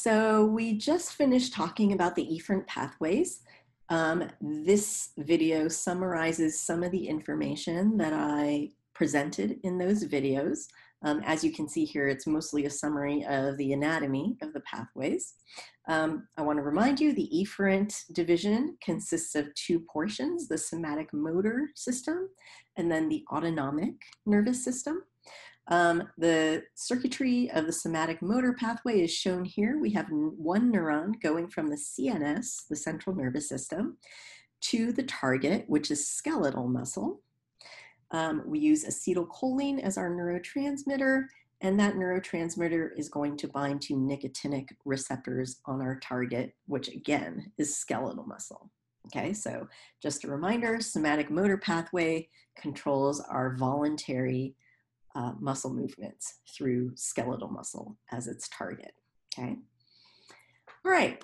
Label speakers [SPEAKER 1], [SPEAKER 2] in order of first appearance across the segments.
[SPEAKER 1] So we just finished talking about the efferent pathways. Um, this video summarizes some of the information that I presented in those videos. Um, as you can see here, it's mostly a summary of the anatomy of the pathways. Um, I want to remind you the efferent division consists of two portions, the somatic motor system and then the autonomic nervous system. Um, the circuitry of the somatic motor pathway is shown here. We have one neuron going from the CNS, the central nervous system, to the target, which is skeletal muscle. Um, we use acetylcholine as our neurotransmitter, and that neurotransmitter is going to bind to nicotinic receptors on our target, which again is skeletal muscle. Okay, so just a reminder, somatic motor pathway controls our voluntary uh, muscle movements through skeletal muscle as its target, okay? All right,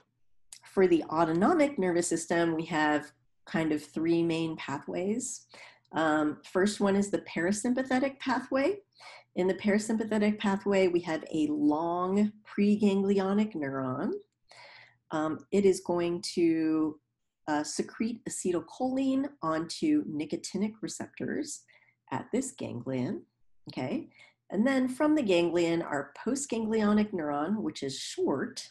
[SPEAKER 1] for the autonomic nervous system, we have kind of three main pathways. Um, first one is the parasympathetic pathway. In the parasympathetic pathway, we have a long preganglionic neuron. Um, it is going to uh, secrete acetylcholine onto nicotinic receptors at this ganglion, okay? And then from the ganglion, our postganglionic neuron, which is short,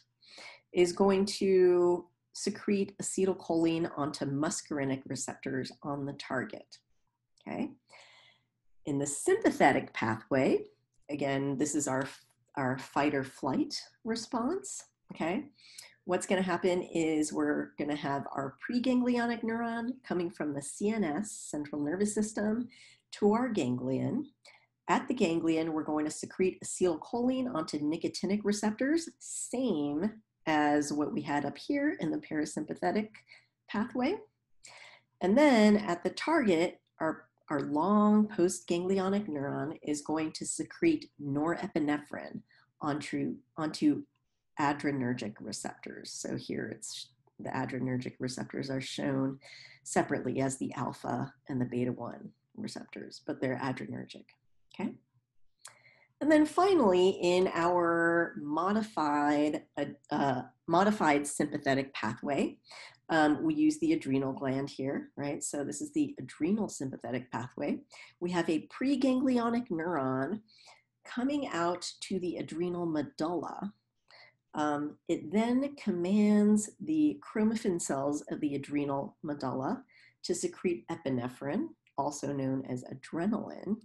[SPEAKER 1] is going to secrete acetylcholine onto muscarinic receptors on the target okay? In the sympathetic pathway, again, this is our, our fight or flight response, okay? What's gonna happen is we're gonna have our preganglionic neuron coming from the CNS, central nervous system, to our ganglion. At the ganglion, we're going to secrete acetylcholine onto nicotinic receptors, same as what we had up here in the parasympathetic pathway. And then at the target, our our long postganglionic neuron is going to secrete norepinephrine onto, onto adrenergic receptors. So here it's the adrenergic receptors are shown separately as the alpha and the beta 1 receptors, but they're adrenergic? And then finally, in our modified, uh, uh, modified sympathetic pathway, um, we use the adrenal gland here, right? So this is the adrenal sympathetic pathway. We have a preganglionic neuron coming out to the adrenal medulla. Um, it then commands the chromaffin cells of the adrenal medulla to secrete epinephrine, also known as adrenaline,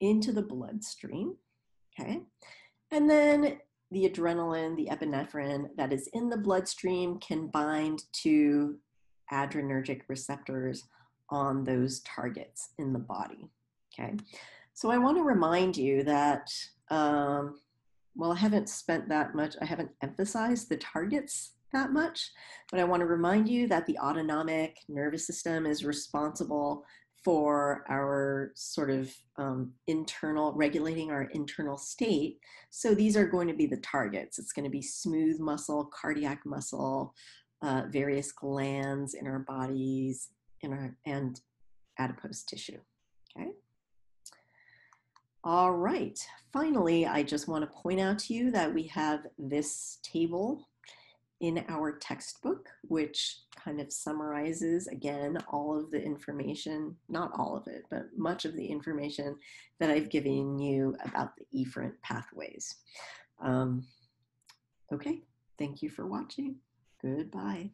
[SPEAKER 1] into the bloodstream, okay? And then the adrenaline, the epinephrine that is in the bloodstream can bind to adrenergic receptors on those targets in the body. Okay, so I want to remind you that, um, well, I haven't spent that much, I haven't emphasized the targets that much, but I want to remind you that the autonomic nervous system is responsible for our sort of um, internal, regulating our internal state. So these are going to be the targets. It's going to be smooth muscle, cardiac muscle, uh, various glands in our bodies, in our, and adipose tissue, okay? All right, finally, I just want to point out to you that we have this table in our textbook, which kind of summarizes again all of the information, not all of it, but much of the information that I've given you about the efferent pathways. Um, okay, thank you for watching. Goodbye.